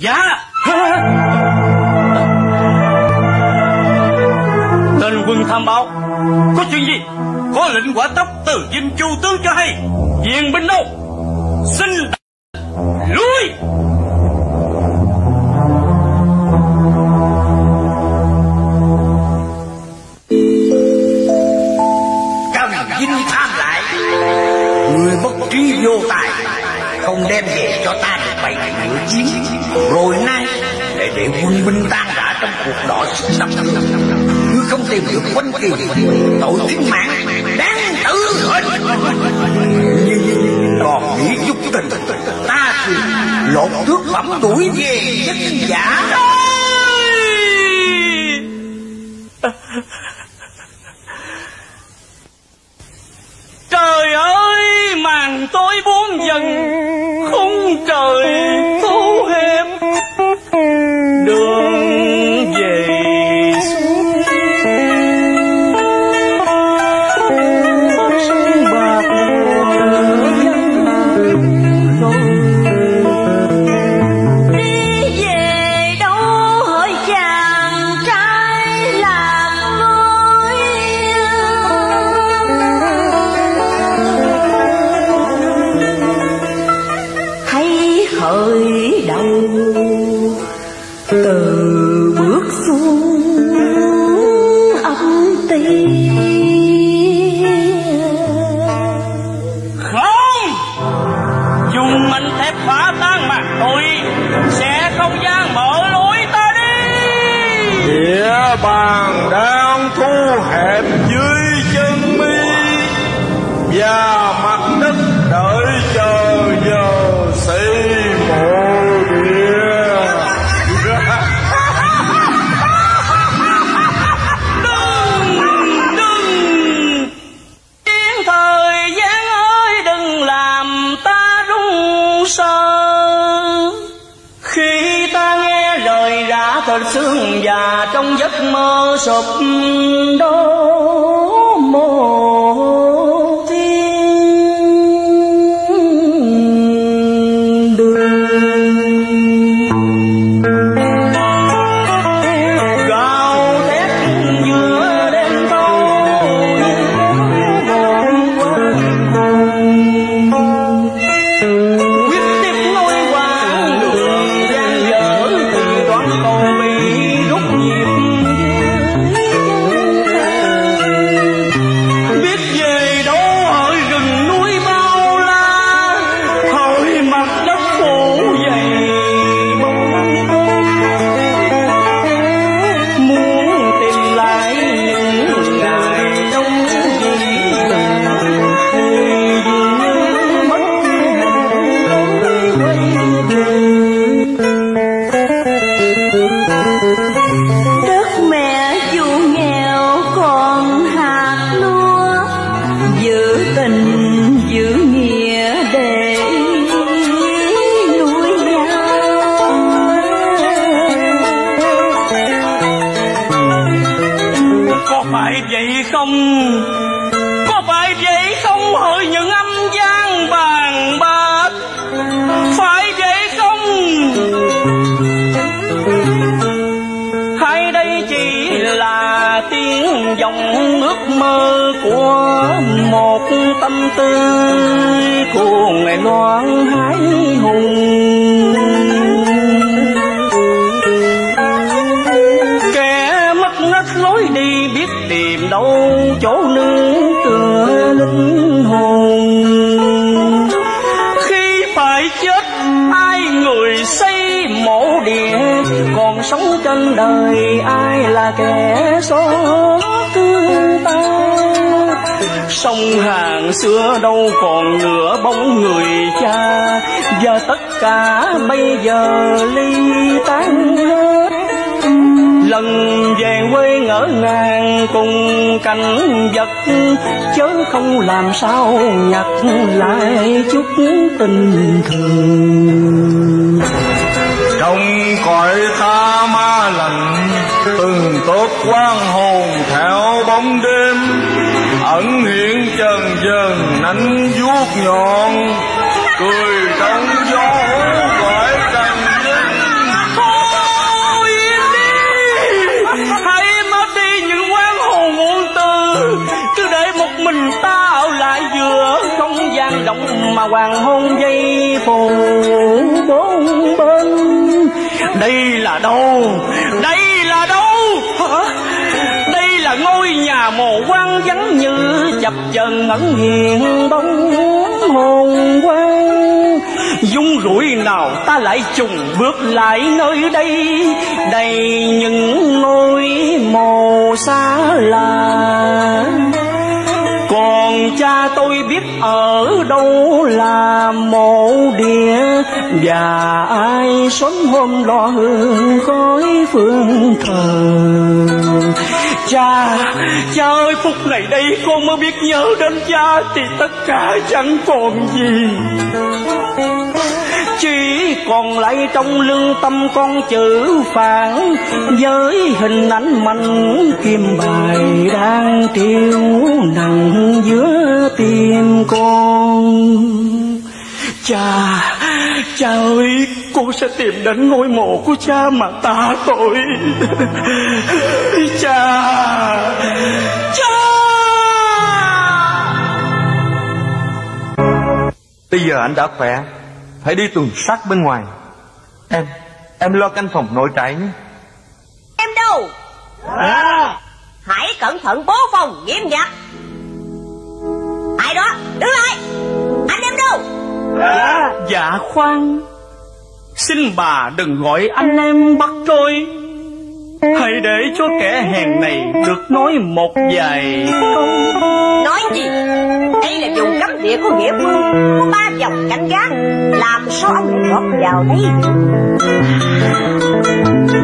Dạ. Tên quân tham báo, Có chuyện gì? Có lệnh quả tóc từ Dinh Chu Tướng cho hay? Diện binh đâu? Xin lui! Quân binh tan rã trong cuộc đỏ sức năm Ngươi không tìm được quân kỳ, Tội tính mạng, Đáng tử hình. Nhưng còn nghĩ giúp tình, Ta thì lột thước phẩm đuổi về chất giả đó. Khởi đầu. Từ bước xuống âm ti thật xương già trong giấc mơ sụp đổ mồ tiếng dòng ước mơ của một tâm tư của ngày loan hái hùng. Ai người xây mộ địa, còn sống trên đời ai là kẻ xót thương ta? Sông hàng xưa đâu còn nửa bóng người cha, giờ tất cả bây giờ ly tan hết lần về quê ngỡ ngàng cùng cảnh vật, chớ không làm sao nhặt lại chút tình thường Trong cõi tha ma lạnh Từng tốt quan hồn theo bóng đêm, Ẩn hiện trần dần nánh vuốt nhọn, Cười chập chờn ẩn hiện bóng hồn quan dung rủi nào ta lại trùng bước lại nơi đây. Đầy những ngôi mồ xa lạ còn cha tôi biết ở đâu là mộ địa. Và ai sớm hôm lo hương khói phương thờ cha. Cha ơi, phút này đây con mới biết nhớ đến cha thì tất cả chẳng còn gì. Chỉ còn lại trong lương tâm con chữ phản với hình ảnh mảnh kim bài đang triêu nặng giữa tim con cha cha ơi con sẽ tìm đến ngôi mộ của cha mà ta tội. Cha cha. Bây giờ anh đã khỏe Phải đi tuần sát bên ngoài. Em Em lo canh phòng nội trại nhé. Em đâu? Hãy cẩn thận bố phòng nghiêm ngặt Ai đó đứng lại đâu Dạ khoan. Xin bà đừng gọi anh em bắt trôi Hãy để cho kẻ hèn này được nói một vài câu. Nói gì? Đây là vùng cấm địa của nghĩa phương Có ba dòng canh gác Làm sao ông lại vào đây?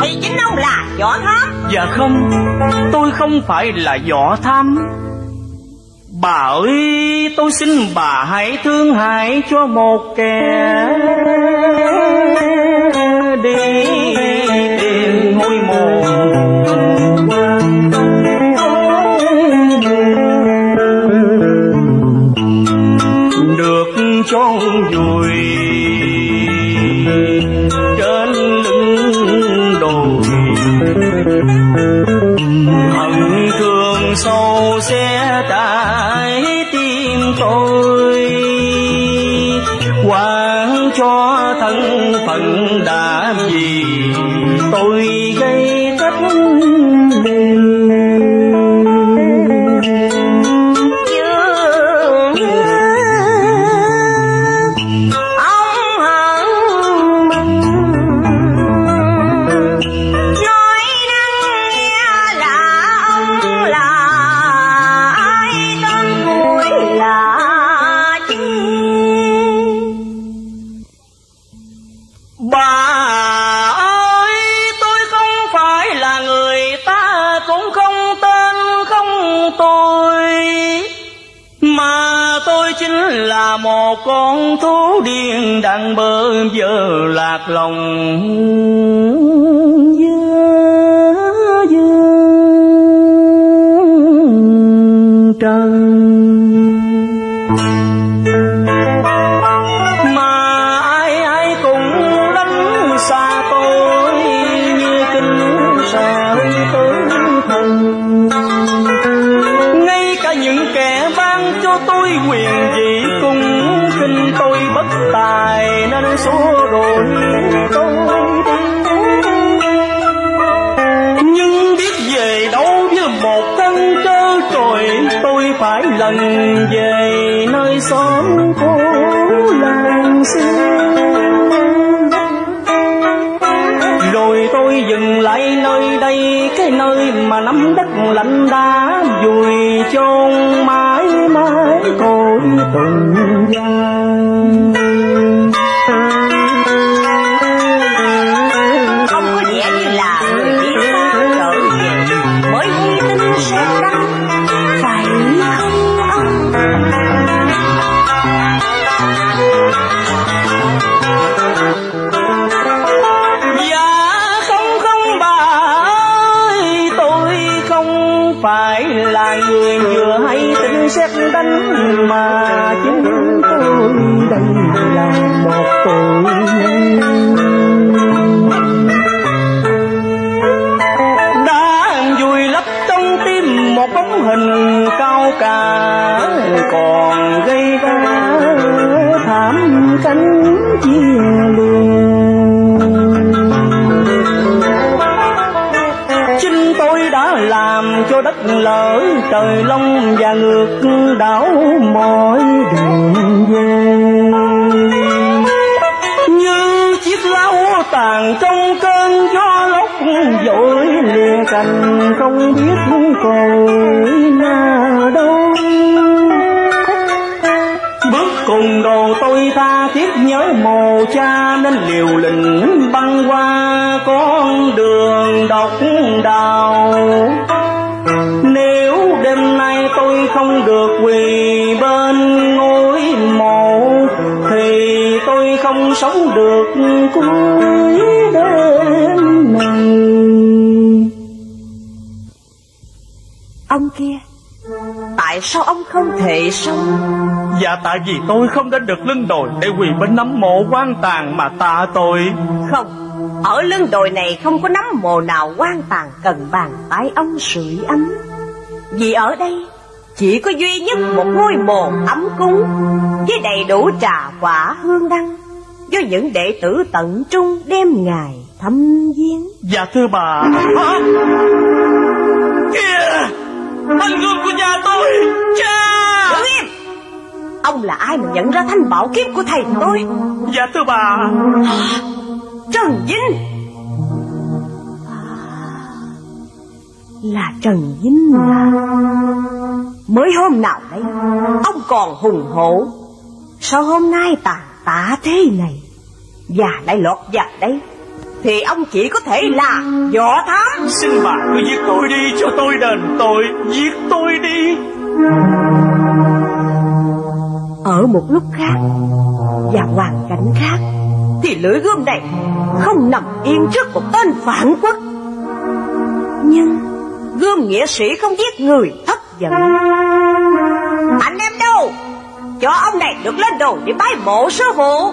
Thì chính ông là võ thám. Dạ không Tôi không phải là võ tham Bà ơi tôi xin bà hãy thương hại cho một kẻ Đi. Tôi gây lòng bất tài nên xua đuổi tôi nhưng biết về đâu với một thân trơ rồi tôi phải lần về nơi xóm cô làng xưa. Rồi tôi dừng lại nơi đây, cái nơi mà nắm đất lạnh đá vùi chôn mãi mãi cội từng gian cao cả còn gây ra chia chính tôi đã làm cho đất lỡ trời long và ngược đảo mọi đường về. Như chiếc lá tàn trong cơn gió lốc, dội lìa cành không biết cội nào. Cùng đồ tôi tha thiết nhớ mồ cha nên liều lĩnh băng qua con đường độc đạo. nếu đêm nay tôi không được quỳ bên ngôi mộ, thì tôi không sống được cuối đêm này Ông kia Tại sao ông không thể sống? Dạ tại vì tôi không đến được lưng đồi Để quỳ bên nấm mộ quan tàn mà tạ tội. Không Ở lưng đồi này không có nắm mồ nào quan tàn cần bàn tay ông sưởi ấm. Vì ở đây chỉ có duy nhất một ngôi mồ ấm cúng Với đầy đủ trà quả hương đăng Do những đệ tử tận trung đem ngài thăm viếng. Dạ thưa bà. Hả? Kìa Thanh gươm của nhà tôi Cha! Im Ông là ai mà nhận ra thanh bảo kiếm của thầy tôi? Dạ thưa bà. Trần Vinh! Là Trần Vinh à Mới hôm nào đây Ông còn hùng hổ. Sao hôm nay tàn tạ thế này? Và lại lọt vào đây Thì ông chỉ có thể là võ thám. Xin bà cứ giết tôi đi cho tôi đền tội Giết tôi đi. Ở một lúc khác Và hoàn cảnh khác Thì lưỡi gươm này Không nằm yên trước một tên phản quốc. Nhưng Gươm nghĩa sĩ không giết người thất giận Anh em đâu? Cho ông này được lên đồ để bái mộ sư phụ